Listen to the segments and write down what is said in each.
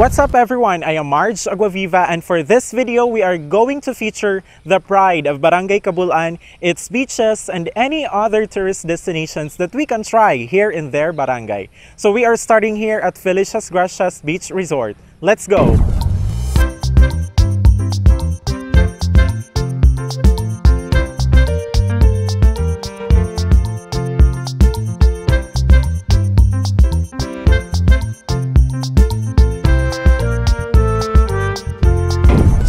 What's up everyone? I am Marge Aguaviva and for this video we are going to feature the pride of Barangay Cabulan, its beaches and any other tourist destinations that we can try here in their barangay. So we are starting here at Felicias Gracias Beach Resort. Let's go!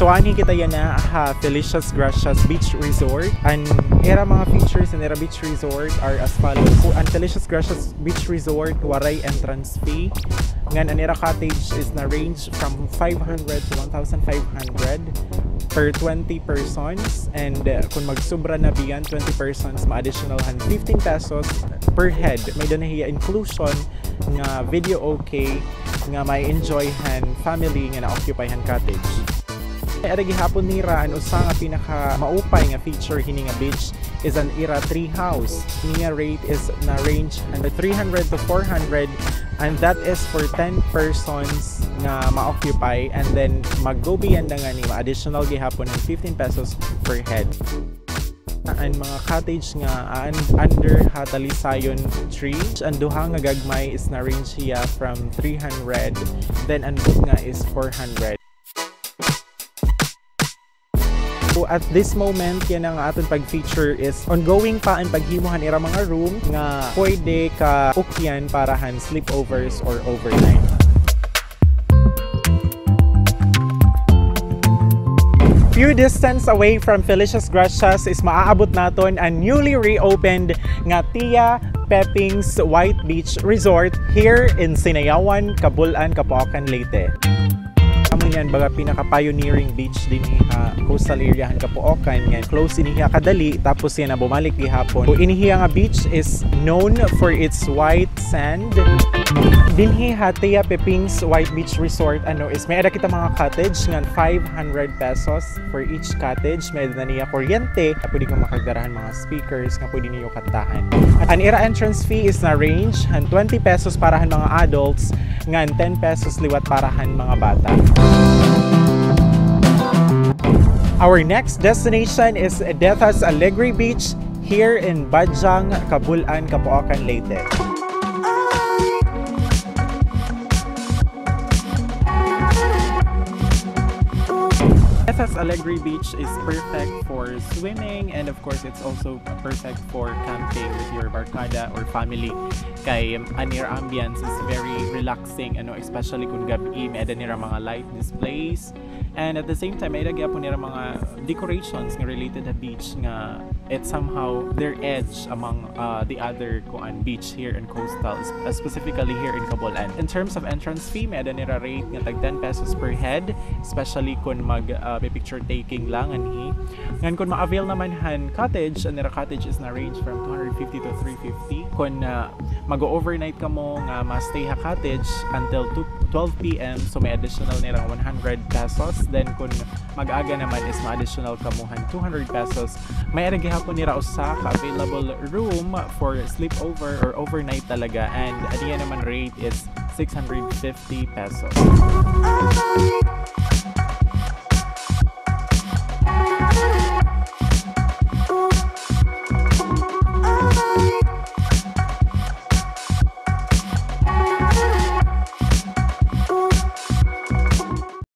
So ani kita yan na ha Felicias Gracias Beach Resort. And era mga features in era beach resort are as follows. Ang Felicias Gracias Beach Resort waray entrance fee. Ngan ang era cottage is na range from 500 to 1,500 per 20 persons and uh, kung magsubra na beyond 20 persons ma-additional han 15 pesos per head may doon hiya inclusion nga video okay nga may enjoy han family nga na-occupy han cottage Ada gihapon ni Ra ang usa nga pinaka maupay nga feature hini nga beach is an Ira tree house. Hini rate is na range under 300 to 400 and that is for 10 persons nga ma-occupy and then mag-go beyond nga ni additional gihapon ng 15 pesos per head. Ang mga cottage nga an, under Hatalisayon tree. Ang duha nga gagmay is na range siya from 300 then ang nga is 400 at this moment, yan ang aton pag-feature is ongoing pa ang paghimuhan ira mga room nga pwede ka ukyan para han sleepovers or overnight. Few distance away from Felicias Gracias is maaabot naton ang newly reopened nga Tia Peppings White Beach Resort here in Sinayawan, Cabulan, Capoacan, Leyte yan baga pinaka pioneering beach din ha coastal area han Kapookan nga close inihiya kadali tapos yan na bumalik gihapon. So inihiya nga beach is known for its white sand dinhi ha Tia Pepings White Beach Resort ano is may ada kita mga cottage nga 500 pesos for each cottage. May na niya kuryente pwede kang makagdarahan mga speakers nga pwede niyo kantahan. Ang ira entrance fee is na range han 20 pesos para han mga adults nga 10 pesos liwat para han mga bata. Our next destination is Detas Alegre Beach here in Badjang, Cabulan, Capoacan, Leyte. Detas Alegre Beach is perfect for swimming and of course it's also perfect for camping with your barkada or family. Kay anir ambience is very relaxing ano especially kung gabi may nira mga light displays. And at the same time may po nila mga decorations nga related to beach nga it somehow their edge among uh, the other kuan beach here in coastal uh, specifically here in Cabulan in terms of entrance fee may nira rate nga tag 10 pesos per head especially kung mag uh, picture taking lang anhi ngan kung ma-avail naman han cottage ang nira cottage is na range from 250 to 350 kung uh, mag-overnight ka mo nga ma-stay ha cottage until 12 p.m. so may additional nirang 100 pesos. Then kung mag-aga naman is ma-additional kamuhan 200 pesos. May aragi hapon nira usa ka available room for sleepover or overnight talaga. And adiya naman rate is 650 pesos